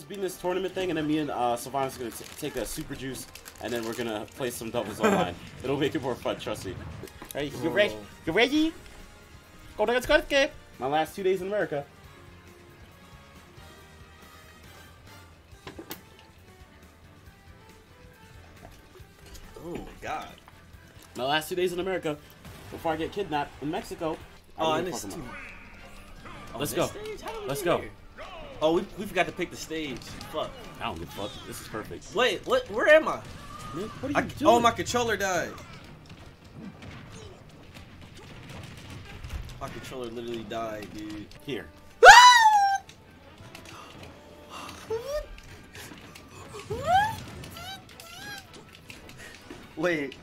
us beating this tournament thing, and then me and uh, Cilvanis gonna t- take a super juice, and then we're gonna play some doubles online. It'll make it more fun, trust me. Alright, you ready? You ready? Go to the game. My last two days in America. Oh my god. My last two days in America before I get kidnapped in Mexico. Oh, don't and give a it's fuck too. about- Oh, Let's go. stage? How do we Let's go. Oh, we, we forgot to pick the stage. Fuck. I don't give a fuck. This is perfect. Wait, what? Where am I? What are you I doing? oh, my controller died. My controller literally died, dude. Here. Wait.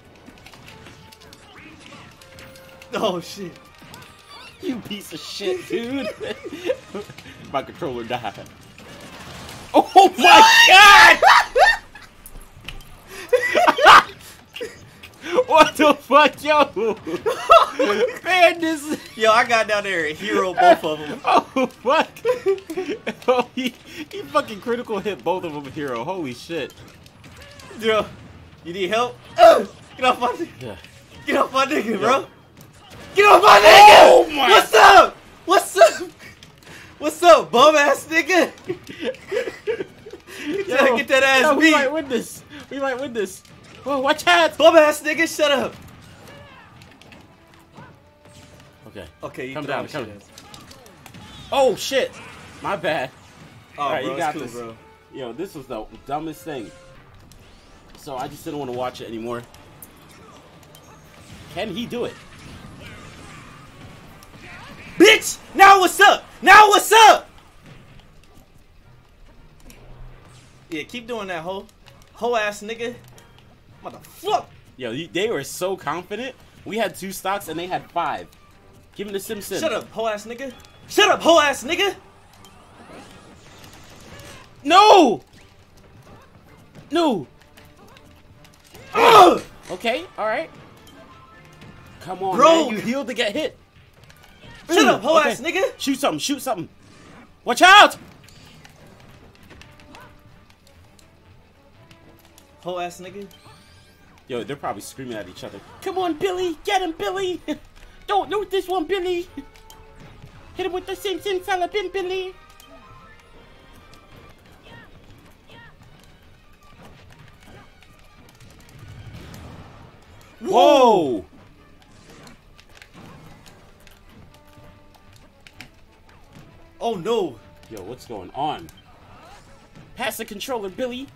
Oh shit. You piece of shit, dude. my controller died. Oh my god! what the fuck, yo? Man, this. Yo, I got down there and hero both of them. Oh fuck! Oh, he he fucking critical hit both of them hero. Holy shit! Yo, you need help? Ugh, get off my nigga. Yeah. Get off my nigga, bro. Get off my nigga. Oh my- What's up? What's up? What's up, bum ass nigga? Get that, get that ass yo, we might win this. We might win this. Whoa, watch out! Bum ass nigga, shut up. Okay. Okay, you Come down, come down. Oh shit! My bad. Oh, Alright, bro, you got cool, this. bro. Yo, this was the dumbest thing. So I just didn't want to watch it anymore. Can he do it? Bitch! Now what's up? Now what's up? Yeah, keep doing that, hoe. Hoe ass nigga. Motherfuck. Yo, they were so confident. We had two stocks and they had five. Give him the Simpson. Shut up, hoe ass nigga. Shut up, hoe ass nigga. No! No! Ugh! Okay, alright. Come on, Bro. man. You healed to get hit. Shut Mm, up, hoe okay. ass nigga. Shoot something, shoot something. Watch out! Hoe ass nigga. Yo, they're probably screaming at each other. Come on, Billy! Get him, Billy! Don't lose this one, Billy! Hit him with the same Simpson Salabim, Billy! Whoa! Oh no. Yo, what's going on? Pass the controller, Billy!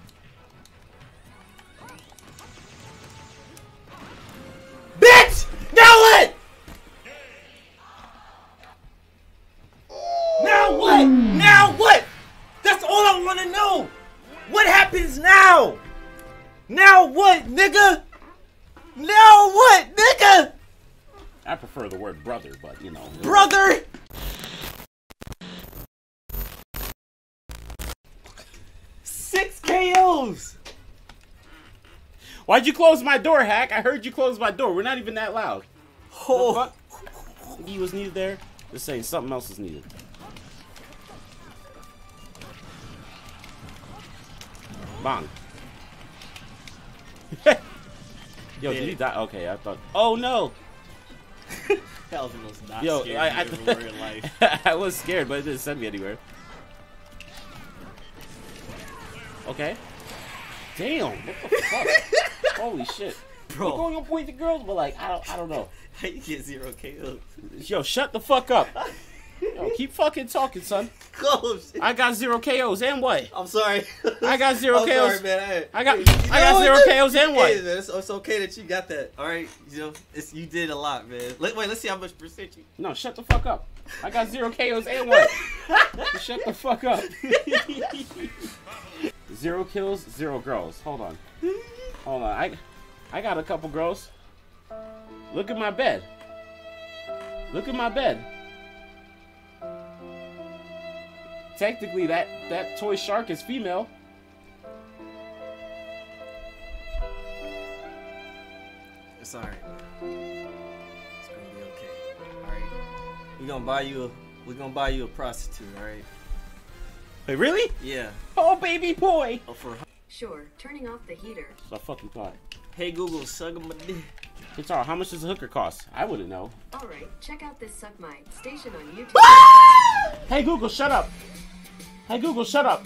KOs! Why'd you close my door, Hack? I heard you close my door. We're not even that loud. Oh, Fuck. He was needed there. Just saying something else is needed. Bang. Yo, did he die? Okay, I thought. Oh no! that was the most not Yo, scary I, I, thing ever in life. I was scared, but it didn't send me anywhere. Okay. Damn! What the fuck? Holy shit! We're going on boys and girls, but like I don't, I don't know. how you get zero KOs? Yo, shut the fuck up. Yo, keep fucking talking, son. Oh. I got zero KOs and what? I'm sorry. I got zero I'm KOs. sorry, man. I got- You I got zero KOs and what? man. It's, it's okay that you got that. All right, you know, it's, you did a lot, man. Let, wait, let's see how much percent you. No, shut the fuck up. I got zero KOs and what? shut the fuck up. Zero kills, zero girls. Hold on. Hold on. I I got a couple girls. Look at my bed. Look at my bed. Technically that that toy shark is female. It's all right. It's gonna be okay. All right. We're gonna buy you. A, we gonna buy you a prostitute. All right. Wait, really? Yeah. Oh, baby boy. Oh, for Sure, turning off the heater. So I fucking thought. Hey Google, suck my dick. Hey, Tara, how much does a hooker cost? I wouldn't know. Alright, check out this Suck My station on YouTube. Ah! Hey, Google, shut up. Hey, Google, shut up.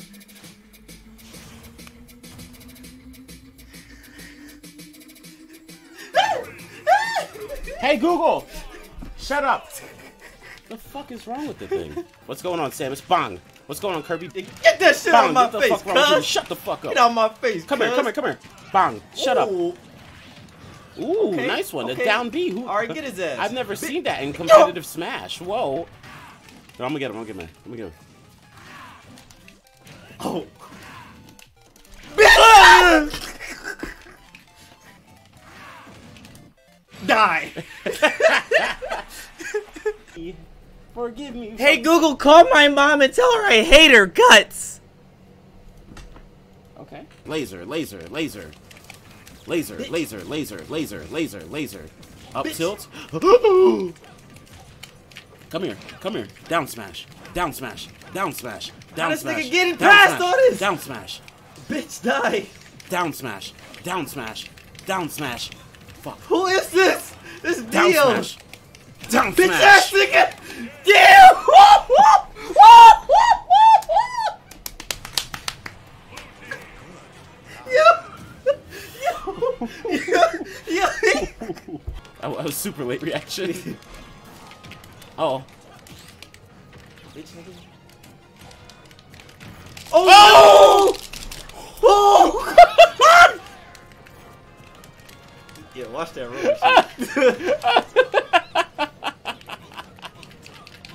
hey, Google, shut up. The fuck is wrong with the thing? What's going on, Samus? Bong. What's going on, Kirby? Get that shit out my face, fuck wrong with you? cuz. Shut the fuck up. Get out my face, Come here, come here, come here. Bang, Shut up. Ooh. Ooh, Okay, nice one. The okay. down B. Who? All right, get his ass. I've never Bi- seen that in competitive Smash. Whoa. No, I'm gonna get him. I'm gonna get him. I'm gonna get him. Oh. Die. Forgive me. Hey Google, call my mom and tell her I hate her guts. Okay. Laser, laser, laser. Laser, laser, laser, laser, laser, laser. Up Bitch. tilt. come here, come here. Down smash. Down smash. Down smash. Down this smash. nigga getting down past smash, all this? Down smash. Bitch, die. Down smash. Down smash. Down smash. Fuck. Who is this? This Down smash. Down Bitch ass nigga. Yeah! That was super late reaction. oh. Oh! Oh! oh! yeah, watch that roll.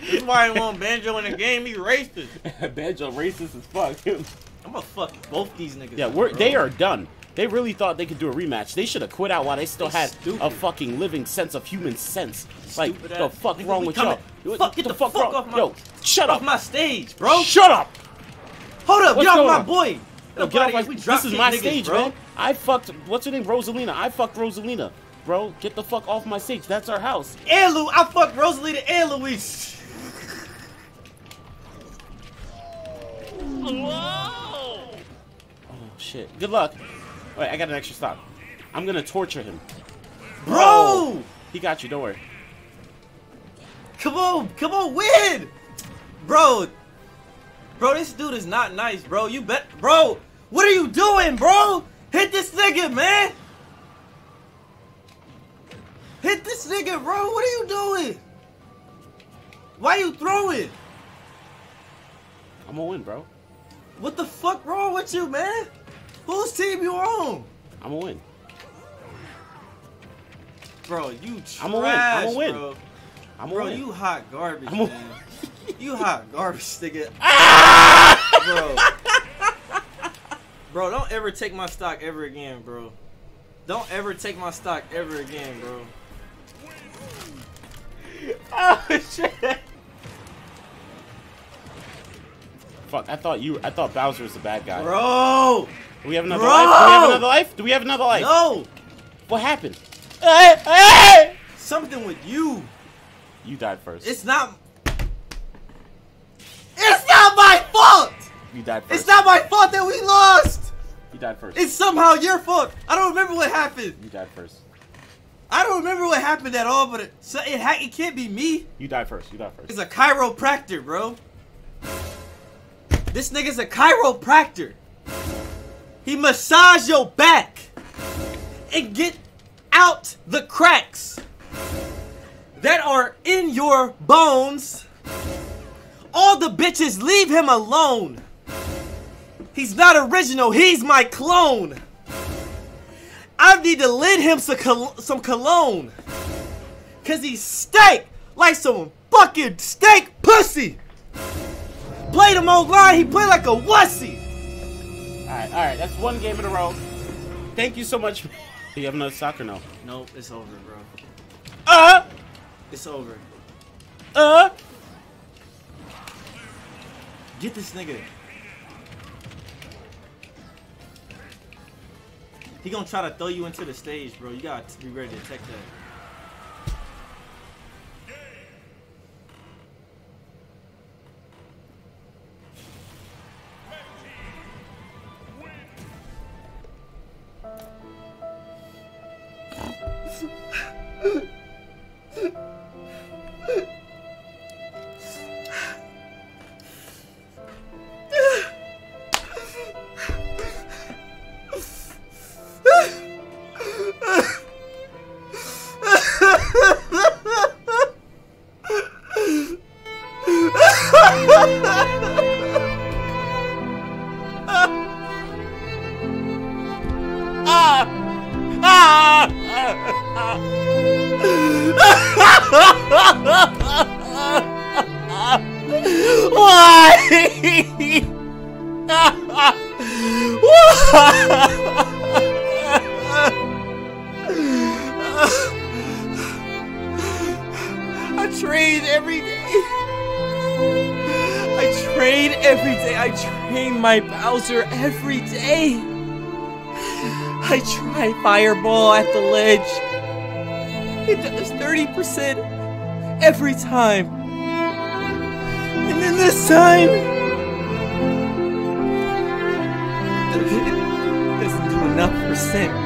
This is why I want Banjo in the game. He racist. Banjo racist as fuck. I'm gonna fuck both these niggas. yeah, we're bro. they are done. They really thought they could do a rematch. They should have quit out while they still had stupid. a fucking living sense of human sense. Like Stupid the fuck Nigga, wrong with y'all? Fuck, get the fuck off my- Yo, shut off up, my stage, bro. Shut up. Hold up, What's get off my on? boy. Yo, Get off my, this is my niggas, stage, bro. man. I fucked. What's her name? Rosalina. I fucked Rosalina, bro. Get the fuck off my stage. That's our house. And Lou, I fucked Rosalita and Luis. Oh shit. Good luck. Wait, I got an extra stop. I'm gonna torture him. Bro! He got you. Don't worry. Come on, come on, win! Bro, bro, this dude is not nice, bro. You bet, bro. What are you doing, bro? Hit this nigga, man. Hit this nigga, bro. What are you doing? Why you throwing? I'm gonna win, bro. What the fuck wrong with you, man? Whose team you on? I'm gonna win. Bro, you trash, I'ma win, I'ma win. bro. I'm Bro, gonna win. you hot garbage, I'ma- man. you hot garbage, nigga. Ah! bro. Bro, don't ever take my stock ever again, bro. Don't ever take my stock ever again, bro. Oh shit. Fuck! I thought you. I thought Bowser was the bad guy. Bro! Do we have another Bro! life? Do we have another life? Do we have another life? No! What happened? Hey, hey! Something with you. You died first. It's not. It's not my fault! you died first. It's not my fault that we lost! You died first. It's somehow your fault. I don't remember what happened. you died first. I don't remember what happened at all, but it, so it, ha- it can't be me. You die first. You die first. He's a chiropractor, bro. This nigga's a chiropractor. He massage your back and get out the cracks that are in your bones. All the bitches leave him alone. He's not original, he's my clone. I need to lend him some, col- some cologne. Cause he stank like some fucking steak pussy. Played him online, he played like a wussy. Alright, alright, that's one game in a row. Thank you so much. Do you have another soccer? No. Nope, it's over, bro. Uh! It's over. Uh! Get this nigga. He gonna try to throw you into the stage, bro. You gotta be ready to take that. Why? I train every day. I train every day. I train my Bowser every day. I try fireball at the ledge. It does 30% every time. And then this time, doesn't do enough percent.